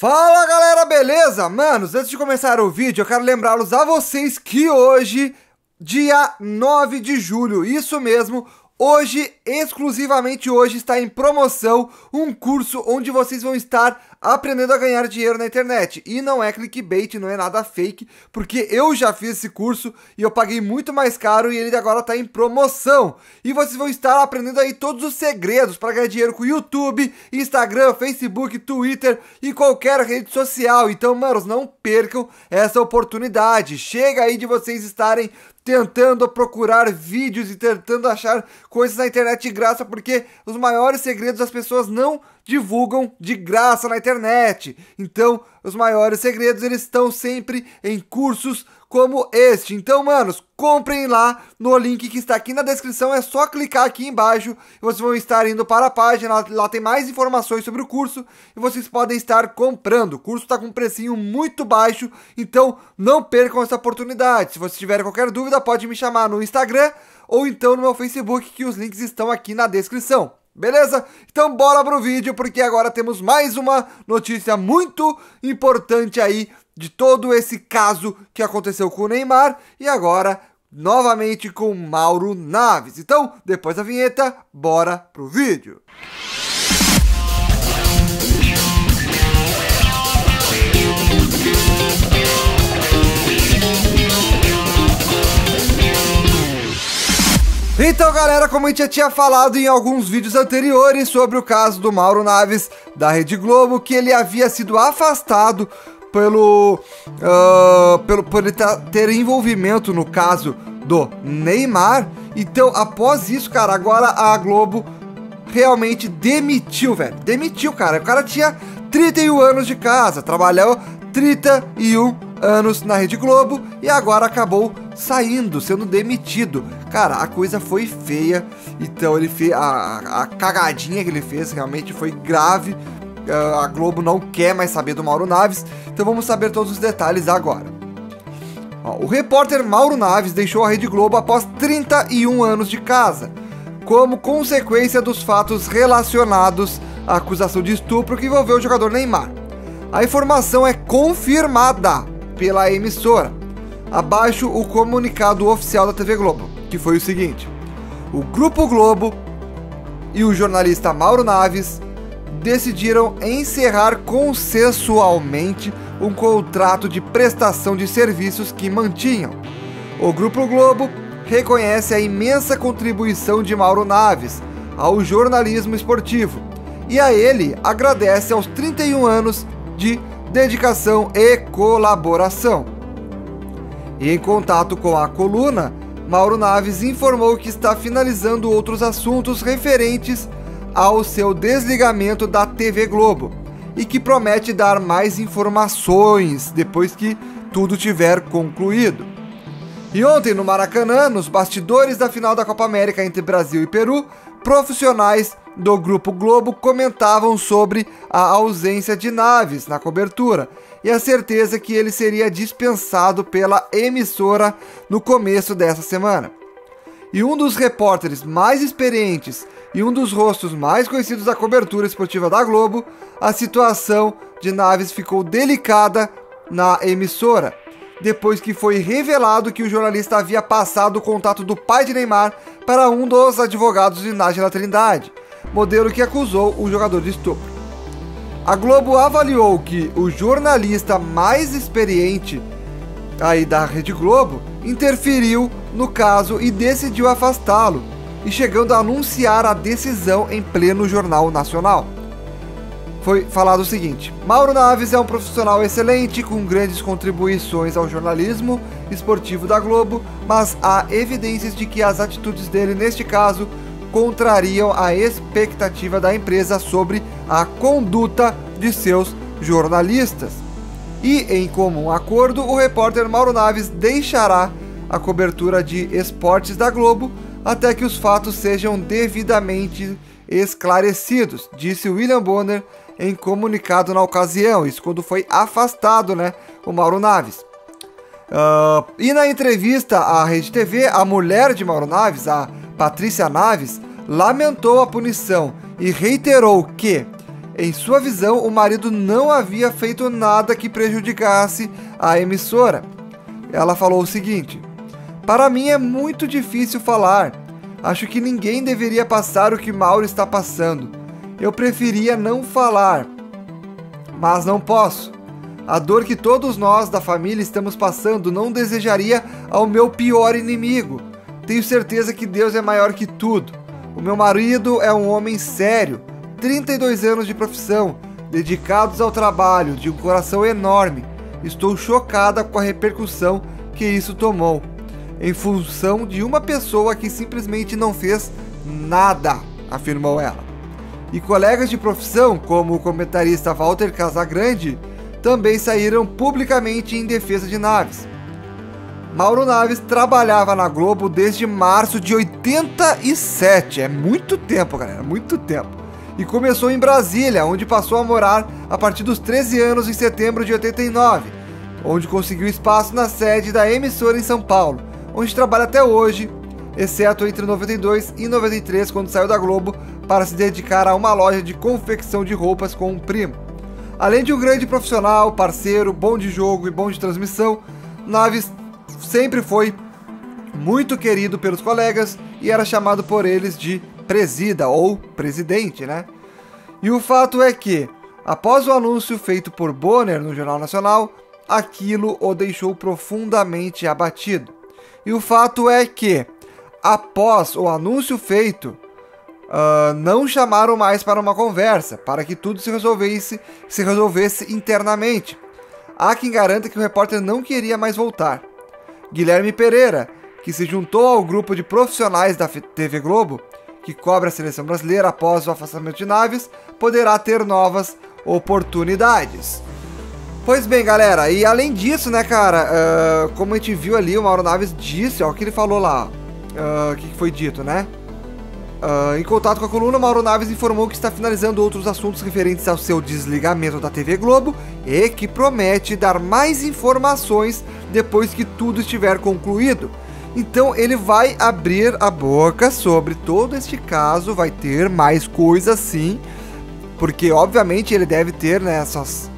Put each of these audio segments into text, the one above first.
Fala galera, beleza? Manos, antes de começar o vídeo, eu quero lembrá-los a vocês que hoje, dia 9 de julho, isso mesmo, Hoje, exclusivamente hoje, está em promoção um curso onde vocês vão estar aprendendo a ganhar dinheiro na internet. E não é clickbait, não é nada fake, porque eu já fiz esse curso e eu paguei muito mais caro e ele agora está em promoção. E vocês vão estar aprendendo aí todos os segredos para ganhar dinheiro com YouTube, Instagram, Facebook, Twitter e qualquer rede social. Então, manos, não percam essa oportunidade. Chega aí de vocês estarem tentando procurar vídeos e tentando achar coisas na internet de graça, porque os maiores segredos as pessoas não divulgam de graça na internet. Então, os maiores segredos eles estão sempre em cursos como este. Então, manos, comprem lá no link que está aqui na descrição. É só clicar aqui embaixo e vocês vão estar indo para a página. Lá, tem mais informações sobre o curso e vocês podem estar comprando. O curso está com um precinho muito baixo, então não percam essa oportunidade. Se vocês tiverem qualquer dúvida, pode me chamar no Instagram ou então no meu Facebook, que os links estão aqui na descrição. Beleza? Então bora pro vídeo, porque agora temos mais uma notícia muito importante aí de todo esse caso que aconteceu com o Neymar e agora novamente com Mauro Naves. Então, depois da vinheta, bora pro vídeo. Então, galera, como a gente já tinha falado em alguns vídeos anteriores sobre o caso do Mauro Naves da Rede Globo, que ele havia sido afastado pelo, uh, pelo por ele ter envolvimento no caso do Neymar. Então, após isso, cara, agora a Globo realmente demitiu, velho. Demitiu, cara. O cara tinha 31 anos de casa, trabalhou 31 anos na Rede Globo e agora acabou saindo, sendo demitido. Cara, a coisa foi feia, então ele fez a, a cagadinha que ele fez realmente foi grave. Uh, a Globo não quer mais saber do Mauro Naves, então vamos saber todos os detalhes agora. O repórter Mauro Naves deixou a Rede Globo após 31 anos de casa, como consequência dos fatos relacionados à acusação de estupro que envolveu o jogador Neymar. A informação é confirmada pela emissora. Abaixo o comunicado oficial da TV Globo, que foi o seguinte: o Grupo Globo e o jornalista Mauro Naves decidiram encerrar consensualmente um contrato de prestação de serviços que mantinham. O Grupo Globo reconhece a imensa contribuição de Mauro Naves ao jornalismo esportivo e a ele agradece aos 31 anos de dedicação e colaboração. E em contato com a coluna, Mauro Naves informou que está finalizando outros assuntos referentes ao seu desligamento da TV Globo e que promete dar mais informações depois que tudo tiver concluído. E ontem no Maracanã, nos bastidores da final da Copa América entre Brasil e Peru, profissionais do Grupo Globo comentavam sobre a ausência de naves na cobertura e a certeza que ele seria dispensado pela emissora no começo dessa semana. E um dos repórteres mais experientes e um dos rostos mais conhecidos da cobertura esportiva da Globo, a situação de Naves ficou delicada na emissora, depois que foi revelado que o jornalista havia passado o contato do pai de Neymar para um dos advogados de Nájila Trindade, modelo que acusou o jogador de estupro. A Globo avaliou que o jornalista mais experiente aí da Rede Globo interferiu no caso e decidiu afastá-lo, e chegando a anunciar a decisão em pleno Jornal Nacional. Foi falado o seguinte: Mauro Naves é um profissional excelente com grandes contribuições ao jornalismo esportivo da Globo, mas há evidências de que as atitudes dele neste caso contrariam a expectativa da empresa sobre a conduta de seus jornalistas. E, em comum acordo, o repórter Mauro Naves deixará a cobertura de esportes da Globo até que os fatos sejam devidamente esclarecidos, disse William Bonner em comunicado na ocasião, isso quando foi afastado, né, o Mauro Naves. Uh, e na entrevista à Rede TV, a mulher de Mauro Naves, a Patrícia Naves lamentou a punição e reiterou que Em sua visão, o marido não havia feito nada que prejudicasse a emissora. Ela falou o seguinte: Para mim é muito difícil falar. Acho que ninguém deveria passar o que Mauro está passando. Eu preferia não falar, mas não posso. A dor que todos nós da família estamos passando não desejaria ao meu pior inimigo. Tenho certeza que Deus é maior que tudo. O meu marido é um homem sério, 32 anos de profissão, dedicados ao trabalho, de um coração enorme. Estou chocada com a repercussão que isso tomou, em função de uma pessoa que simplesmente não fez nada, afirmou ela. E colegas de profissão, como o comentarista Walter Casagrande, também saíram publicamente em defesa de Naves. Mauro Naves trabalhava na Globo desde março de 87, é muito tempo, galera, muito tempo. E começou em Brasília, onde passou a morar a partir dos 13 anos em setembro de 89, onde conseguiu espaço na sede da emissora em São Paulo, onde trabalha até hoje, exceto entre 92 e 93, quando saiu da Globo para se dedicar a uma loja de confecção de roupas com um primo. Além de um grande profissional, parceiro, bom de jogo e bom de transmissão, Naves sempre foi muito querido pelos colegas e era chamado por eles de presida ou presidente, né? E o fato é que, após o anúncio feito por Bonner no Jornal Nacional, aquilo o deixou profundamente abatido. E o fato é que, após o anúncio feito, uh, não chamaram mais para uma conversa, para que tudo se resolvesse, se resolvesse internamente. Há quem garanta que o repórter não queria mais voltar. Guilherme Pereira, que se juntou ao grupo de profissionais da TV Globo, que cobre a seleção brasileira após o afastamento de Naves, poderá ter novas oportunidades. Pois bem, galera, e além disso, né, cara, uh, como a gente viu ali, o Mauro Naves disse, ó, o que ele falou lá, o uh, que foi dito, né? Uh, em contato com a coluna, Mauro Naves informou que está finalizando outros assuntos referentes ao seu desligamento da TV Globo e que promete dar mais informações depois que tudo estiver concluído. Então ele vai abrir a boca sobre todo este caso, vai ter mais coisas sim, porque obviamente ele deve ter né, seus,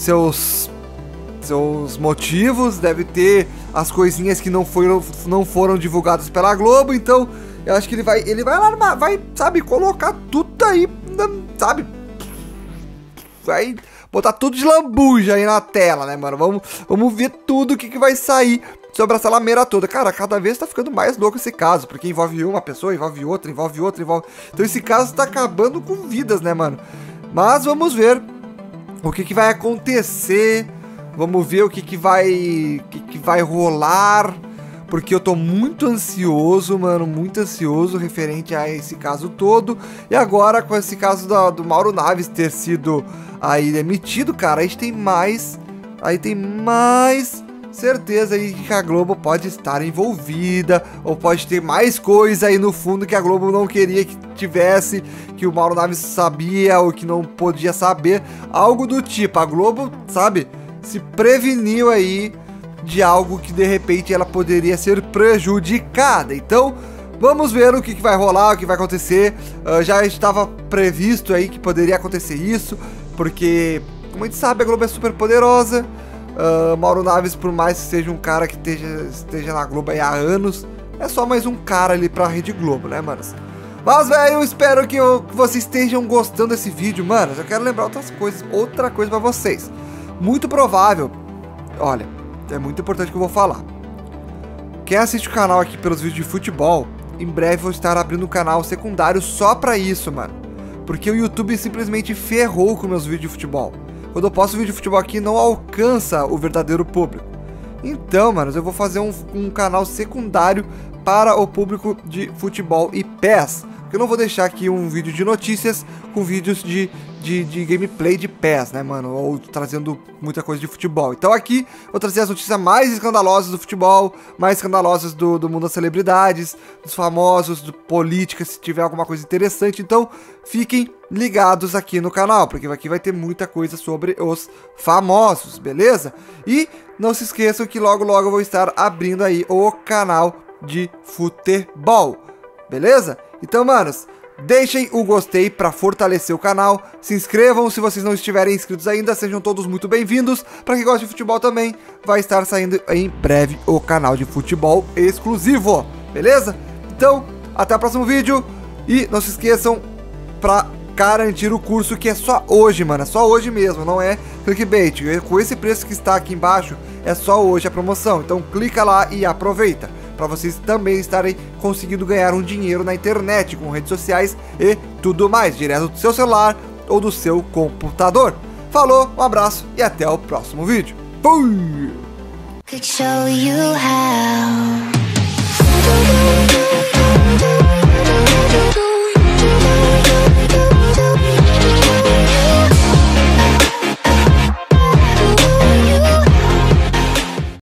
seus, seus motivos, deve ter as coisinhas que não foram, não foram divulgadas pela Globo, então eu acho que ele vai, ele vai alarmar, vai, sabe, colocar tudo aí, sabe? Vai botar tudo de lambuja aí na tela, né, mano? Vamos, vamos ver tudo o que, que vai sair sobre essa lameira toda. Cara, cada vez tá ficando mais louco esse caso, porque envolve uma pessoa, envolve outra, envolve outra, envolve. Então esse caso tá acabando com vidas, né, mano? Mas vamos ver o que, que vai acontecer. Vamos ver o que, que vai. que, que vai rolar porque eu tô muito ansioso, mano, muito ansioso referente a esse caso todo. E agora, com esse caso do, do Mauro Naves ter sido aí demitido, cara, a gente tem mais. Aí tem mais certeza aí que a Globo pode estar envolvida, ou pode ter mais coisa aí no fundo que a Globo não queria que tivesse, que o Mauro Naves sabia ou que não podia saber, algo do tipo. A Globo, sabe, se preveniu aí de algo que de repente ela poderia ser prejudicada. Então, vamos ver o que, que vai rolar, o que vai acontecer. Uh, já estava previsto aí que poderia acontecer isso, porque, como a gente sabe, a Globo é super poderosa. Uh, Mauro Naves, por mais que seja um cara que esteja, esteja na Globo há anos, é só mais um cara ali pra Rede Globo, né, manos? Mas, velho, eu espero que, eu, que, vocês estejam gostando desse vídeo, manos. Eu quero lembrar outras coisas, outra coisa para vocês. Muito provável, olha, é muito importante que eu vou falar. Quem assiste o canal aqui pelos vídeos de futebol, em breve vou estar abrindo um canal secundário só pra isso, mano. Porque o YouTube simplesmente ferrou com meus vídeos de futebol. Quando eu posto vídeo de futebol aqui, não alcança o verdadeiro público. Então, mano, eu vou fazer um, um canal secundário para o público de futebol e PES. Porque eu não vou deixar aqui um vídeo de notícias com vídeos de, de, de gameplay de PES, né, mano? Ou trazendo muita coisa de futebol. Então aqui vou trazer as notícias mais escandalosas do futebol, mais escandalosas do, do mundo das celebridades, dos famosos, do política, se tiver alguma coisa interessante. Então fiquem ligados aqui no canal, porque aqui vai ter muita coisa sobre os famosos, beleza? E não se esqueçam que logo logo eu vou estar abrindo aí o canal de futebol, beleza? Então, manos, Deixem o gostei para fortalecer o canal, se inscrevam se vocês não estiverem inscritos ainda, sejam todos muito bem-vindos. Para quem gosta de futebol também, vai estar saindo em breve o canal de futebol exclusivo, beleza? Então, até o próximo vídeo e não se esqueçam para garantir o curso que é só hoje, mano, é só hoje mesmo, não é clickbait. Com esse preço que está aqui embaixo, é só hoje a promoção. Então clica lá e aproveita para vocês também estarem conseguindo ganhar um dinheiro na internet, com redes sociais e tudo mais, direto do seu celular ou do seu computador. Falou, um abraço e até o próximo vídeo. Fui!